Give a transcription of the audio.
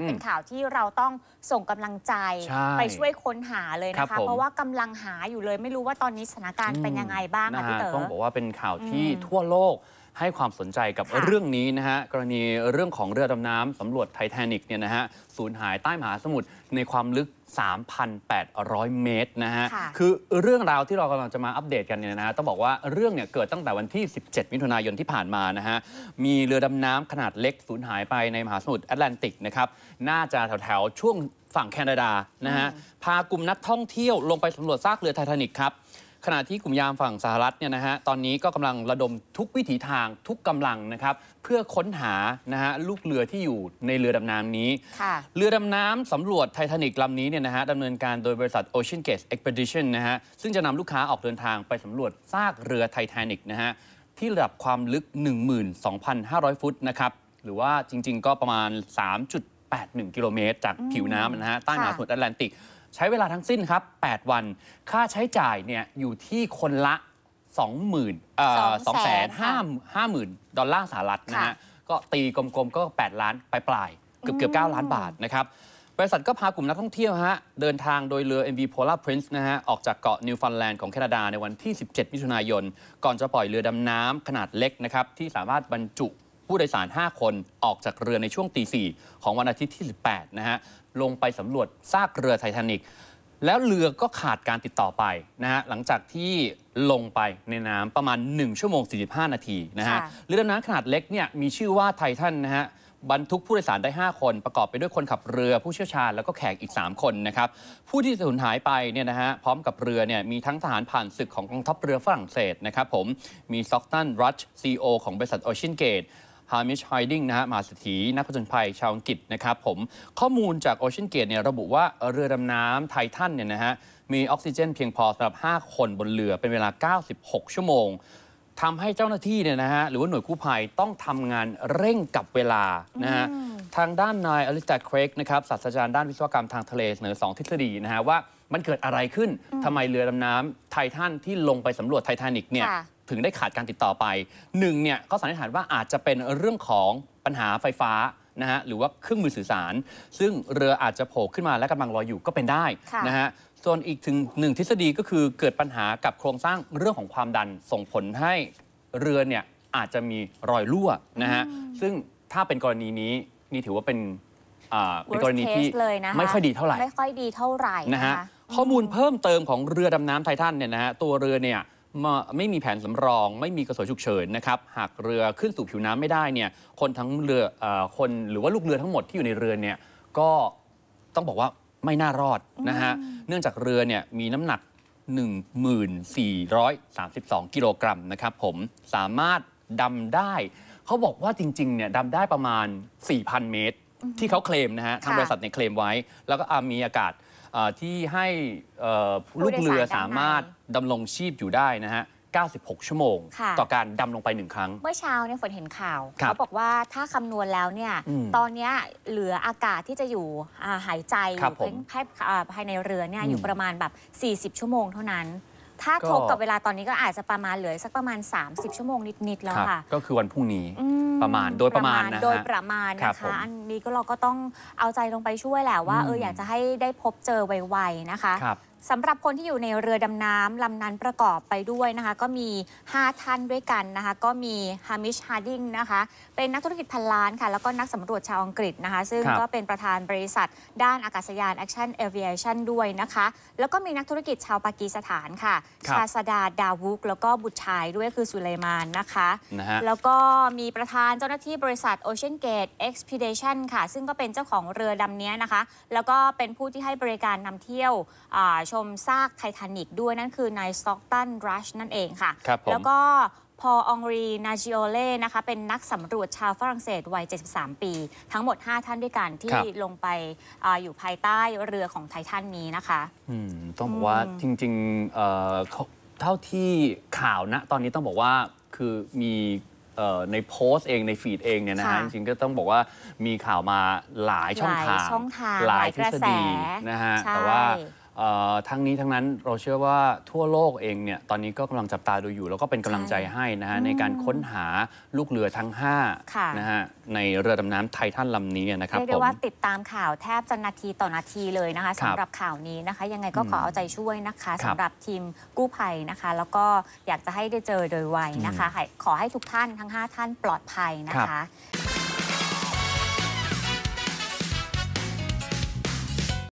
อืมเป็นข่าวที่เราต้องส่งกำลังใจใช่ไปช่วยค้นหาเลยครันะบคะผมเพราะว่ากำลังหาอยู่เลยไม่รู้ว่าตอนนี้สถานการณ์เป็นยังไงบ้างนะคะพี่ฮะเต๋อต้องบอกว่าเป็นข่าวที่อืมทั่วโลก ให้ความสนใจกับค่ะเรื่องนี้นะฮะกรณีเรื่องของเรือดำน้ำสำรวจไททานิกเนี่ยนะฮะสูญหายใต้มหาสมุทรในความลึก 3,800 เมตรนะฮะค่ะคือเรื่องราวที่เรากำลังจะมาอัปเดตกันเนี่ยนะฮะ ต้องบอกว่าเรื่องเนี่ยเกิดตั้งแต่วันที่ 17 มิถุนายนที่ผ่านมานะฮะ มีเรือดำน้ำขนาดเล็กสูญหายไปในมหาสมุทรแอตแลนติกนะครับ น่าจะแถวๆ ช่วงฝั่งแคนาดานะฮะ พากลุ่มนักท่องเที่ยวลงไปสำรวจซากเรือไททานิกครับ ขณะที่กลุ่มยามฝั่งสหรัฐเนี่ยนะฮะตอนนี้ก็กำลังระดมทุกวิถีทางทุกกำลังนะครับเพื่อค้นหานะฮะลูกเรือที่อยู่ในเรือดำน้ำนี้ค่ะเรือดำน้ำสำรวจไททานิกลำนี้เนี่ยนะฮะดำเนินการโดยบริษัท Ocean Gate Expedition นะฮะซึ่งจะนำลูกค้าออกเดินทางไปสำรวจซากเรือไททานิกนะฮะที่ระดับความลึก 12,500 ฟุตนะครับหรือว่าจริง ๆ ก็ประมาณ 3.81 กิโลเมตรจากผิวน้ำนะฮะใต้มหาสมุทรแอตแลนติก ใช้เวลาทั้งสิ้นครับ 8 วัน ค่าใช้จ่ายเนี่ยอยู่ที่คนละ 20,000เอ่อสองแสนค่ะ250,000 ดอลลาร์สหรัฐนะค่ะฮะ ก็ตีกลมๆก็ 8 ล้านปลายๆเกือบเกือบ9ล้านบาทนะครับบริษัทก็พากลุ่มนักท่องเที่ยวฮะ เดินทางโดยเรือ MV Polar Prince นะฮะ ออกจากเกาะนิวฟันแลนด์ของแคนาดาในวันที่ 17 มิถุนายน ก่อนจะปล่อยเรือดำน้ำขนาดเล็กนะครับ ที่สามารถบรรจุ ผู้โดยสาร 5 คนออกจากเรือในช่วงตี4ของวันอาทิตย์ที่ 18 นะฮะ ลงไปสำรวจซากเรือไททานิกแล้วเรือก็ขาดการติดต่อไปนะฮะหลังจากที่ลงไปในน้ำประมาณ 1 ชั่วโมง 45 นาทีนะฮะค่ะเรือดำน้ำขนาดเล็กเนี่ยมีชื่อว่าไททันนะฮะบรรทุกผู้โดยสารได้ 5 คนประกอบไปด้วยคนขับเรือผู้เชี่ยวชาญแล้วก็แขกอีก 3 คนนะครับผู้ที่สูญหายไปเนี่ยนะฮะพร้อมกับเรือเนี่ยมีทั้งทหารผ่านศึกของกองทัพเรือฝรั่งเศสนะครับผมมีสต็อกตันรัชซีอีโอของบริษัทโอเชียนเกต ฮามิชไฮดิงนะฮะมหาเศรษฐีนักผจญภัยชาวอังกฤษนะครับผมข้อมูลจากโอเชียนเกตเนี่ยระบุว่าเรือดำน้ำไททันเนี่ยนะฮะมีออกซิเจนเพียงพอสำหรับ 5 คนบนเรือเป็นเวลา 96 ชั่วโมงทำให้เจ้าหน้าที่เนี่ยนะฮะหรือว่าหน่วยกู้ภัยต้องทำงานเร่งกับเวลานะฮะทางด้านนายอลิสตาเครกนะครับศาสตราจารย์ด้านวิศวกรรมทางทะเลเสนอ 2 ทฤษฎีนะฮะว่ามันเกิดอะไรขึ้นทำไมเรือดำน้ำไททันที่ลงไปสำรวจไททานิกเนี่ยค่ะ ถึงได้ขาดการติดต่อไปหนึ่งเนี่ยเขาสันนิษฐานว่าอาจจะเป็นเรื่องของปัญหาไฟฟ้านะฮะหรือว่าเครื่องมือสื่อสาร ซึ่งเรืออาจจะโผล่ขึ้นมาและกำลังลอยอยู่ก็เป็นได้ค่ะ นะฮะส่วนอีกถึงหนึ่งทฤษฎีก็คือเกิดปัญหากับโครงสร้างเรื่องของความดันส่งผลให้เรือเนี่ยอาจจะมีรอยรั่วนะฮะซึ่งถ้าเป็นกรณีนี้นี่ถือว่าเป็นอ่าเป็น worst กรณีที่ case เลยนะคะไม่ค่อยดีเท่าไหร่ ไม่ค่อยดีเท่าไหร่นะนะฮะ คะ ข้อมูลเพิ่มเติมของเรือดำน้ำไททันเนี่ยนะฮะ ตัวเรือเนี่ยมา ไม่มีแผนสำรอง ไม่มีกระสวยฉุกเฉินนะครับหากเรือขึ้นสู่ผิวน้ำไม่ได้เนี่ยคนทั้งเรือเออคนหรือว่าลูกเรือทั้งหมดที่อยู่ในเรือเนี่ยก็ต้องบอกว่าไม่น่ารอดนะฮะเนื่องจากเรือเนี่ยมีน้ำหนัก 1432 กิโลกรัมนะครับผมสามารถดำได้ เขาบอกว่าจริงๆเนี่ยดำได้ประมาณ 4,000 เมตร ที่เขาเคลมนะฮะทางค่ะบริษัทเนี่ยเคลมไว้ แล้วก็อ่ามีอากาศ เอ่อที่ให้เอ่อผู้ลูกโดยสารเรือด้านในสามารถดำรงชีพอยู่ได้นะฮะ 96 ชั่วโมง ค่ะ ต่อการดำลงไปหนึ่งครั้ง เมื่อเช้าเนี่ยฝนเห็นข่าว ครับเขาบอกว่าถ้าคำนวณแล้วเนี่ย อืมตอนเนี้ยเหลืออากาศที่จะอยู่อ่าหายใจอครับยู่ผมภายอ่าภายในเรือเนี่ยอืมอยู่ประมาณแบบ 40 ชั่วโมงเท่านั้น ถ้าก็ทบกับเวลาตอนนี้ก็อาจจะประมาณเหลือสักประมาณ 30 ชั่วโมงนิด ๆ แล้วครับค่ะ ก็คือวันพรุ่งนี้ อืประมาณโดยประมาณนะฮะโดยประมาณครันะบผมคะอันนี้ก็เราก็ต้องเอาใจลงไปช่วยแหละว่าอืมเอออยากจะให้ได้พบเจอไวๆนะคะครับสำหรับคนที่อยู่ในเรือดำน้ำลำนั้นประกอบไปด้วยนะคะ ก็มี 5 ท่านด้วยกันนะคะ ก็มีฮามิชฮาร์ดิงนะคะ เป็นนักธุรกิจพันล้านค่ะ แล้วก็นักสำรวจชาวอังกฤษนะคะ ซึ่งครับก็เป็นประธานบริษัท ด้านอากาศยาน Action Aviation ด้วยนะคะ แล้วก็มีนักธุรกิจชาวปากีสถานค่ะครับชาสดาดาวุก แล้วก็บุตรชายด้วยคือสุเลมานนะคะนะฮะแล้วก็มีประธานเจ้าหน้าที่บริษัท Ocean Gate Expedition ค่ะ ซึ่งก็เป็นเจ้าของเรือดำเนี้ยนะคะ แล้วก็เป็นผู้ที่ให้บริการนำเที่ยวอ่าชมซากไททานิกด้วยนั่นคือนายสต็อกตันรัชนั่นเองค่ะครับผมแล้วก็พอองรีนาจิโอเล่นะคะเป็นนักสำรวจชาวฝรั่งเศสวัย 73 ปี ทั้งหมด 5 ท่านด้วยกันที่ครับลงไปอาอยู่ภายใต้เรือของไททันนี้นะคะอืมต้องบอกว่าอืมจริงๆเอ่อเขาเท่าที่ข่าวนะ ตอนนี้ต้องบอกว่าคือมีเอ่อ ในโพสต์เองในฟีดเองเนี่ยนะฮะค่ะจริงๆก็ต้องบอกว่ามีข่าวมาหลายช่องหลายทางช่องทางหลายหลายทกฤระษแสฎีนะฮะใช่แต่ว่าเอ่อ ทั้งนี้ทั้งนั้นเราเชื่อว่าทั่วโลกเองเนี่ยตอนนี้ก็กำลังจับตาดูอยู่ แล้วก็เป็นกำลังใจให้นะฮะอืมในการค้นหาลูกเรือทั้งค่ะ5นะฮะในเรือดำน้ำไททันลำนี้นะครับเรียกผได้ม ว่าติดตามข่าวแทบจะนาทีต่อนาทีเลยนะคะครับสำหรับข่าวนี้นะคะ ยังไงก็ขอเอาใจช่วยนะคะครับสำหรับทีมกู้ภัยนะคะ แล้วก็อยากจะให้ได้เจอโดยไวนะคะขอให้ทุกท่านทั้ง 5 ท่านปลอดภัยนะคะ